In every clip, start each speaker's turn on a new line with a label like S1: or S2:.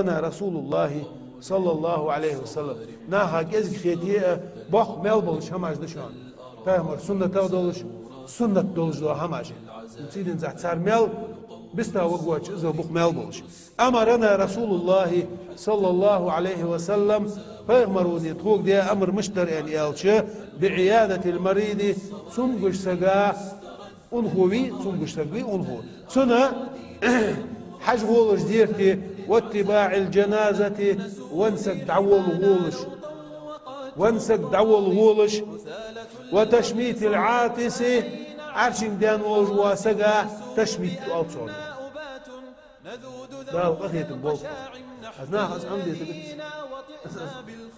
S1: Ana Rasulullahi sallallahu aleyhi ve sellem. Naha gezgiyetiye şey bak melboluş hamajdı şu an. Peygamber sünnete doluş, sünnet doluşluğu hamaj. Sidin zahtar mel, biz de o guaç izle buk melboluş. Amarana Rasulullahi sallallahu aleyhi ve sellem. Peygamber o diye tuğuk diye emir miştir yani elçi. Bi'iyadetil maridi sumguş saga unhuvi, sumguş sagvi unhu. Sonra hac goluş diyor ki واتباع الجنازة. وانسك دعوة الغولش وانسك دعوة الغولش وتشميت العاطس. عرشن ديان وجوا سقا تشميت أوتسون لا وقت يتبوك أنا أز عندي تبت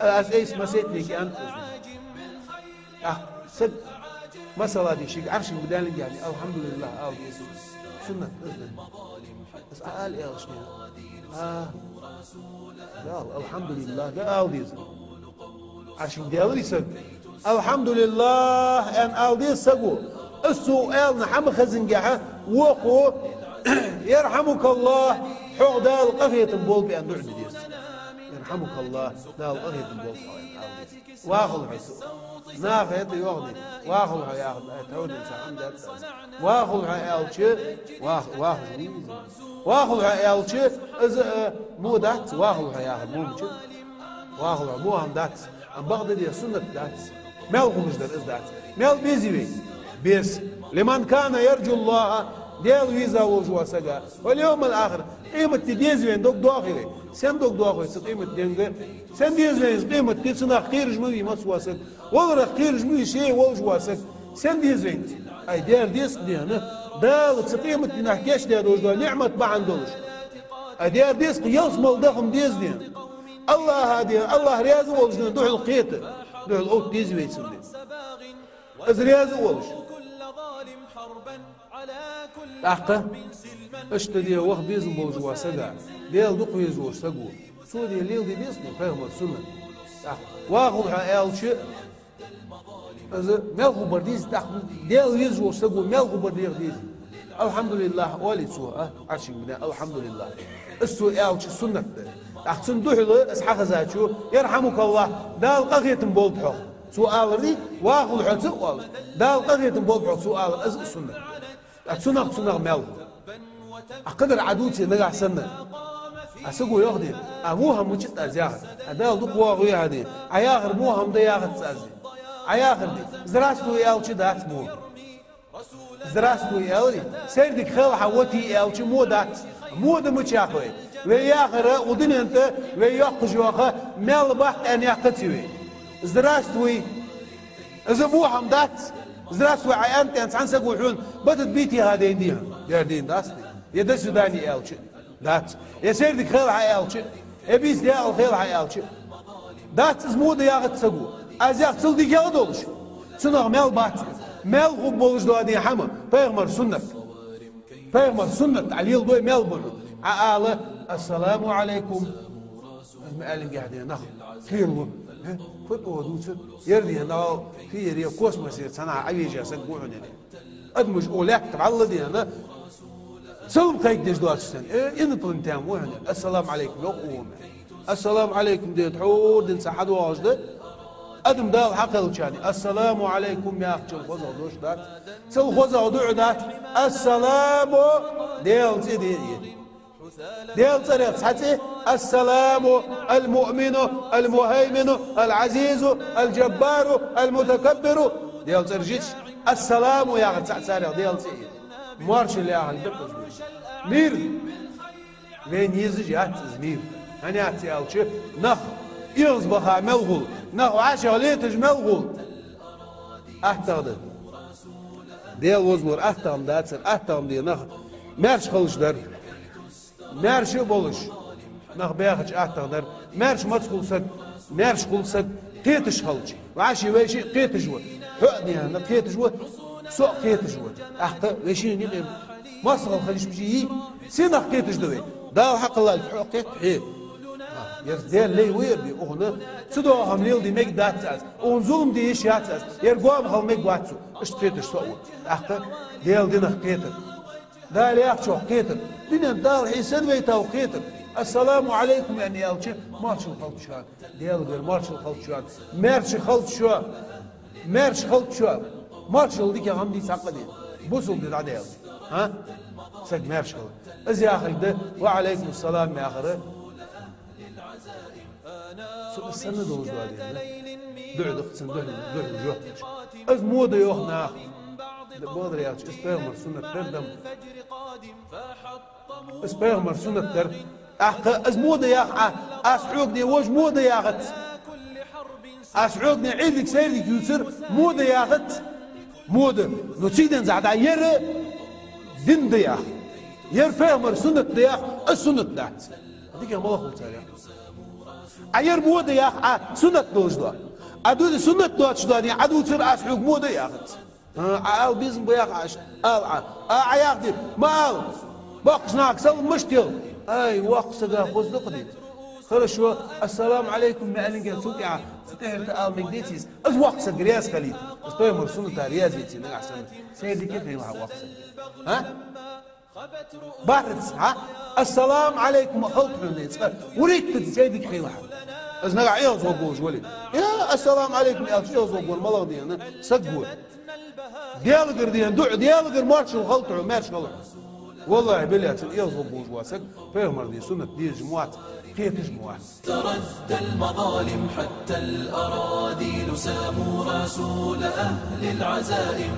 S1: أز إيس مسيتني كي أنت أه سد. مسألة دي شيء. عرش بدال يعني. الحمد لله. أو سنة. بس قال إيه آه. قال الحمد لله قال ديز عشان ديال يسق الحمد لله أن قال ديز سقو. السؤال نحم خزنجها وقو. يرحمك الله. حق دال قفية بول بأن نعد ديز يرحمك الله دال قفية بول واخذ حسو ناخذ يغني واخذ ياخذ تود سحمد واخذ يالش واخذ واخذ واخذ يالش از مو دات واخذ ياخذ مو مش واخذ مو هم دات ام بغض دي سنة دات مال خمش در از دات مال بيزي بي بس لمن كان يرجو الله ديال ويزا وجوا سجا. واليوم الآخر قيمة تديز وين؟ دوك داخلي سن دوك داخلي قيمة دينجر سن ديز وين؟ قيمة تسنا خير جمي ما سواسك ولا خير جمي شيء ولا جواسك سن ديز وين؟ أي دير ديس ديانا دال قيمة نحكيش ديال وجوا؟ نعمة ما عندوش ادير ديس قياس مال دخم ديز ديان الله هادي الله رياض وجنا دوح القيت دوح القوت ديز وين؟ سندي أز رياض وجنا أحقا؟ أشتدي وقت بيزن بوجوا سجع ديال دق يزور سجو سودي ليل دي بيسني فهم السنة واخذ حيال شيء؟ از ملخو برديز تحت ديال يزور سجو ملخو برديز الحمد لله ولي سوء عشان بنا الحمد لله السوء يال شيء سنة أحسن دوحل اسحاق زاتشو. يرحمك الله. دال قضية بولد سؤال ري واخذ حتى دال قضية بولد سؤال إز السنة أتسنغ تسنغ ميل أقدر عدوتي نجح سنة. أسقو ياخدي أموها مجد أزياغ هذا دوك واغوي هذه أياغر موها مدا ياغد تأزي أياغر دي. زراشتو يالشي دات مو. زراشتو يالي سيردك خيل حوتي يالشي مو دات. مو دمج ياخوي وياخر ودين انت زراس وعيان تان سان سقو حون. بدت بيتي هذا يديها يردين داس يد سوداني الش دات يا سير ديك خير هاي الش ابيس دي الخير هاي الش دات زمود يا غت سقو. ازيق تل ديك يا دولش سنغ مال بات مال غو بولش دو دي حما بيغمر سنة بيغمر سنة علي الدوي مال بولو عقالة السلام عليكم المعلم قاعدين ناخذ خير فت ودوت يردي هنا في يري كوس مسير سنة عيجة سنقول يعني أدمج أولاك تعلق دي هنا سلم قيد ديش دوات سن إن بلنتام وهنا السلام عليكم يقوم السلام عليكم دي تحور دين سحد واجد أدم دال حق الشاني السلام عليكم يا أخي. الخوزة دوش دات سل خوزة ودوع دات السلام ديال زيدي ديال طريق حتى السلام المؤمن المهيمن العزيز الجبار المتكبر. ديال ترجيت السلام يا غد سارع ديال سيد مارش اللي غد مير. وين يزج هات زمير أنا اتي الشي نخ يغز بخا ملغول نخ عاشا ليتج ملغول احتضن ديال وزمر احتضن داتسن احتضن دي نخ مارش خلش در مارش بولش نخ بياخج احتغدر مارش مدخل مارش خلصت قيتش خلج وعاشي ويشي قيتش و هؤني أنا قيتش و سوق قيتش و أحت ويشي نقيم مصغل خليش بجي سينا قيتش دوي. دا حق الله الحقيق حي يزدين لي ويربي اغنى سدو هم ليل دي ميك دات أز. أون ظلم دي إيش يات أز. يرقوام خل ميك واتسو. اش قيتش سوق أحت ديل دينا قيتر دا لياق شو قيتر دينا دار حيسن ويتا وقيتر السلام عليكم يعني يالشي مارش الخلط شو ديال غير مارش الخلط شو مارش خلط شو مارش خلط شو مارش ديك يا غمدي ساقدي بوصل دي ديال ها سك مارش خلط از يا أخي ده وعليكم السلام يا أخي سو السنة دوز وادي دعو دخسن دعو دعو جو از تردم اسبيغمر سنة تر أحق از موضة يا أخ أسعوقني وش موضة يا غت أسعوقني عيدك سيرك يوسر موضة يا غت موضة نتيدن زعد ير دين ديا ير فيغمر سنة ديا السنة دات هذيك يا مالك قلت يا أير موضة يا سنة دوجدا أدو سنة دوت شداني أدو تر أسعوق موضة يا غت بيزم بياق عش آل عال عياق دي مال بقش ناك سل مشتل أي وقت سقا خوز دقدي خرشوا السلام عليكم معلن سوق يا ستهر تقال من ديتيس أز وقت سق رياز خليل. أستوي مرسوم تارياز يتي نقع سنة سيدي كيف يوها وقت ها؟ بارتس ها؟ السلام عليكم خلط من وريت سيدي خير واحد أز نقع ايوز وقوش ولي يا السلام عليكم يا ايوز وقول ملغ ديانا سقول ديالقر ديان دع ديالقر مارش الخلط مارش الخلط والله بليات يضرب واسك فيهم دي سنة دي جموات. كيف جموات؟
S2: ترد المظالم حتى الأراضي ساموا رسول أهل العزائم.